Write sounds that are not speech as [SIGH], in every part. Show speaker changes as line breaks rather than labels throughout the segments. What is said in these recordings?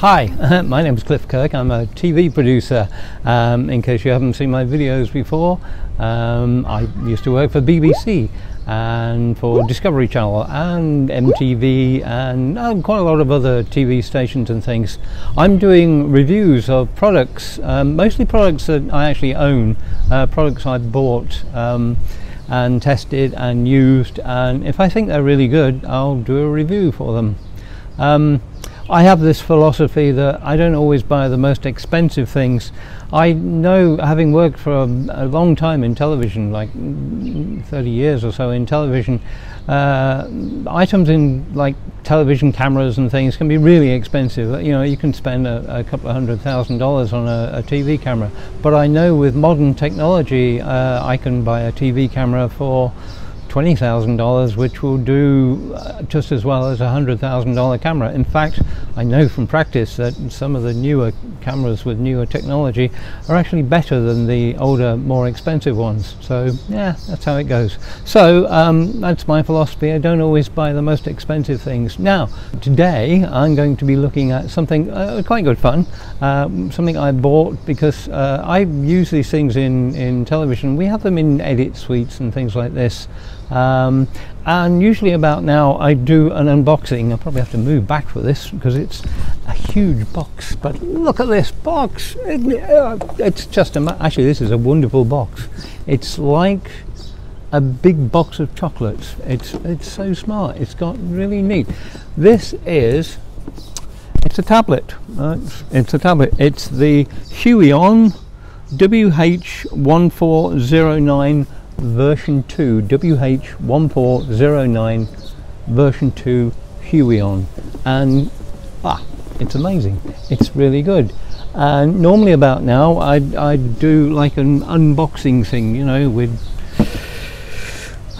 Hi, [LAUGHS] my name is Cliff Kirk. I'm a TV producer. Um, in case you haven't seen my videos before, um, I used to work for BBC and for Discovery Channel and MTV and quite a lot of other TV stations and things. I'm doing reviews of products, um, mostly products that I actually own, uh, products I've bought um, and tested and used. And if I think they're really good, I'll do a review for them. I have this philosophy that I don't always buy the most expensive things. I know, having worked for a, a long time in television, like 30 years or so in television, uh, items in like television cameras and things can be really expensive. You know, you can spend a, a couple of hundred thousand dollars on a, a, TV camera, but I know with modern technology, uh, I can buy a TV camera for $20,000 which will do uh, just as well as a $100,000 camera. In fact, I know from practice that some of the newer cameras with newer technology are actually better than the older, more expensive ones. So yeah, that's how it goes. So um, that's my philosophy. I don't always buy the most expensive things. Now, today I'm going to be looking at something uh, quite good fun, um, something I bought because uh, I use these things in, in television. We have them in edit suites and things like this. Um, and usually about now I do an unboxing. I probably have to move back for this because it's a huge box. But look at this box! Uh, it's just a actually this is a wonderful box. It's like a big box of chocolates. It's it's so smart. It's got really neat. This is it's a tablet. Uh, it's, it's a tablet. It's the Huion WH1409 version 2 WH1409 version 2 Huion. And ah it's amazing. It's really good. And normally about now I'd, I'd do like an unboxing thing you know with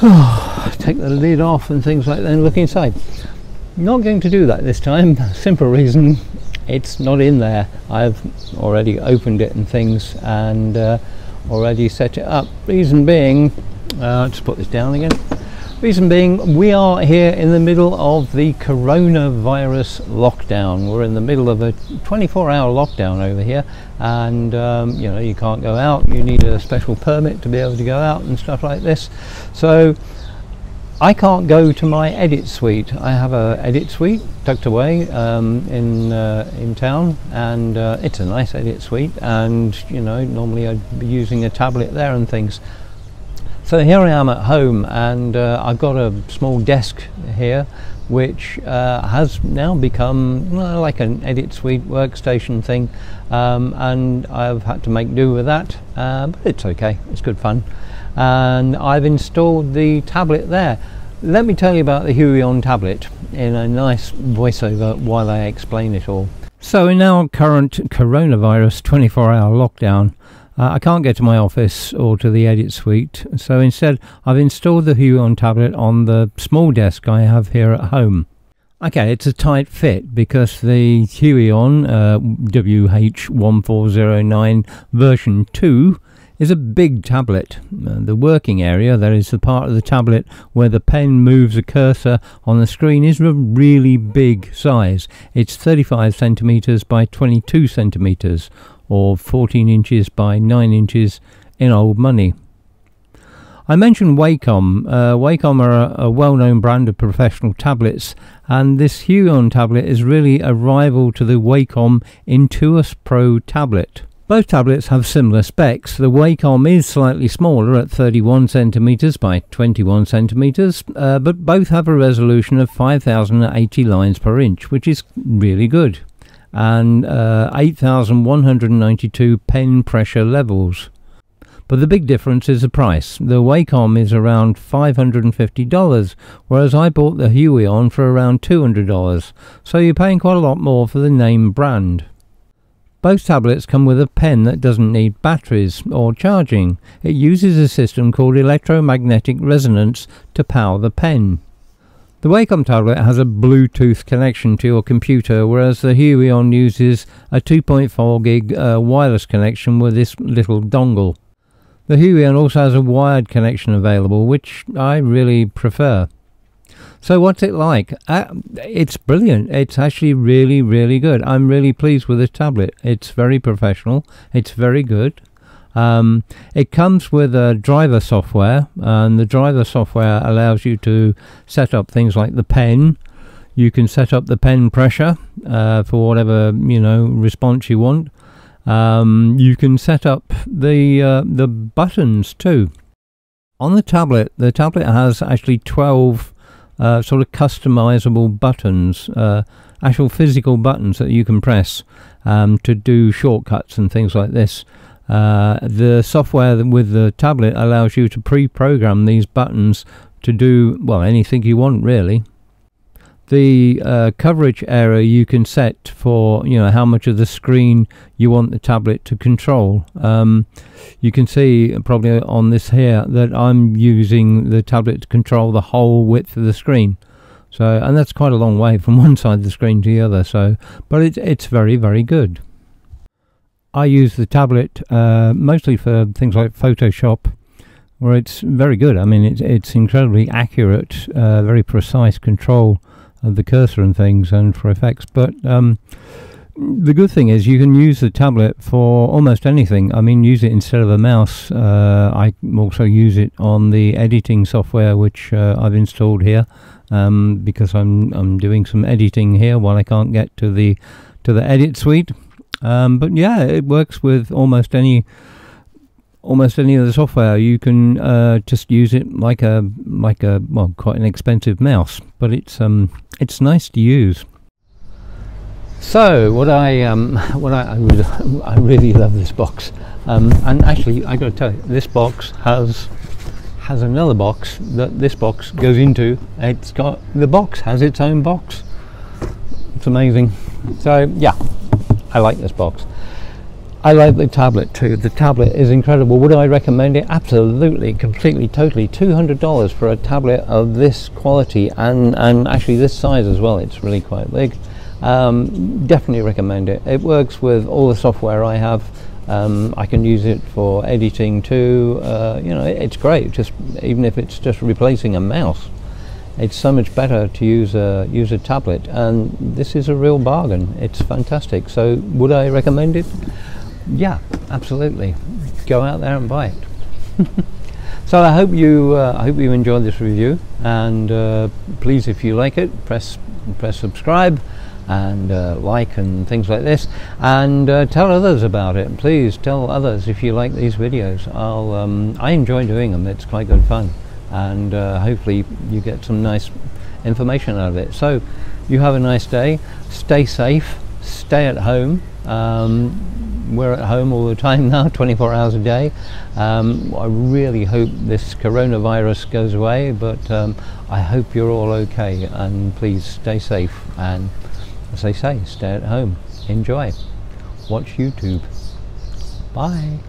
oh, [SIGHS] take the lid off and things like that and look inside. Not going to do that this time [LAUGHS] simple reason. It's not in there. I've already opened it and things and uh, already set it up. Reason being, uh, just put this down again. Reason being, we are here in the middle of the coronavirus lockdown. We're in the middle of a 24-hour lockdown over here, and um, you know you can't go out. You need a special permit to be able to go out and stuff like this. So I can't go to my edit suite. I have a edit suite tucked away um, in uh, in town, and uh, it's a nice edit suite. And you know, normally I'd be using a tablet there and things. So here I am at home, and uh, I've got a small desk here, which uh, has now become well, like an edit suite workstation thing, um, and I've had to make do with that. Uh, but it's okay; it's good fun and I've installed the tablet there. Let me tell you about the Huion tablet in a nice voiceover while I explain it all. So in our current coronavirus 24 hour lockdown, uh, I can't get to my office or to the edit suite, so instead I've installed the Huion tablet on the small desk I have here at home. Okay, it's a tight fit because the Huion uh, WH1409 version 2 is a big tablet. Uh, the working area, that is the part of the tablet where the pen moves a cursor on the screen, is a really big size. It's 35 centimeters by 22 centimeters, or 14 inches by 9 inches in old money. I mentioned Wacom. Uh, Wacom are a, a well-known brand of professional tablets, and this Huion tablet is really a rival to the Wacom Intuos Pro tablet. Both tablets have similar specs. The Wacom is slightly smaller at 31 centimeters by 21 centimeters, uh, but both have a resolution of 5080 lines per inch, which is really good, and uh, 8192 pen pressure levels. But the big difference is the price. The Wacom is around $550, whereas I bought the Huion for around $200, so you're paying quite a lot more for the name brand. Both tablets come with a pen that doesn't need batteries or charging. It uses a system called electromagnetic resonance to power the pen. The Wacom tablet has a Bluetooth connection to your computer, whereas the Huion uses a 2.4 gig uh, wireless connection with this little dongle. The Huion also has a wired connection available, which I really prefer. So what's it like? Uh, it's brilliant. It's actually really, really good. I'm really pleased with this tablet. It's very professional. It's very good. Um, it comes with a driver software, and the driver software allows you to set up things like the pen. You can set up the pen pressure uh, for whatever you know response you want. Um, you can set up the uh, the buttons too. On the tablet, the tablet has actually twelve uh, sort of customizable buttons, uh, actual physical buttons that you can press um, to do shortcuts and things like this. Uh, the software with the tablet allows you to pre-program these buttons to do well anything you want really the uh, coverage area you can set for you know how much of the screen you want the tablet to control. Um, you can see probably on this here that I'm using the tablet to control the whole width of the screen. So and that's quite a long way from [LAUGHS] one side of the screen to the other so but it's it's very very good. I use the tablet uh, mostly for things like Photoshop where it's very good. I mean it's, it's incredibly accurate uh, very precise control the cursor and things and for effects. But um, the good thing is you can use the tablet for almost anything. I mean, use it instead of a mouse. Uh, I also use it on the editing software which uh, I've installed here um, because I'm I'm doing some editing here while I can't get to the to the edit suite. Um, but yeah, it works with almost any almost any of the software. You can uh, just use it like a like a well, quite an expensive mouse, but it's um it's nice to use. So what I um, [LAUGHS] what I I, would, [LAUGHS] I really love this box, um, and actually I got to tell you, this box has has another box that this box goes into. It's got the box has its own box. It's amazing. So yeah, I like this box. I like the tablet too. The tablet is incredible. Would I recommend it? Absolutely, completely, totally. $200 for a tablet of this quality and, and actually this size as well. It's really quite big. Um, definitely recommend it. It works with all the software I have. Um, I can use it for editing too. Uh, you know, it, it's great. Just even if it's just replacing a mouse, it's so much better to use a use a tablet. And this is a real bargain. It's fantastic. So, would I recommend it? Yeah, absolutely. Go out there and buy it. [LAUGHS] so I hope you uh, I hope you enjoyed this review, and uh, please, if you like it, press press subscribe and uh, like and things like this, and uh, tell others about it. Please tell others if you like these videos. I'll um, I enjoy doing them. It's quite good fun, and uh, hopefully you get some nice information out of it. So you have a nice day. Stay safe. Stay at home. Um, we're at home all the time now, [LAUGHS] 24 hours a day. Um, I really hope this coronavirus goes away, but um, I hope you're all okay and please stay safe and as they say, stay at home. Enjoy. Watch YouTube. Bye.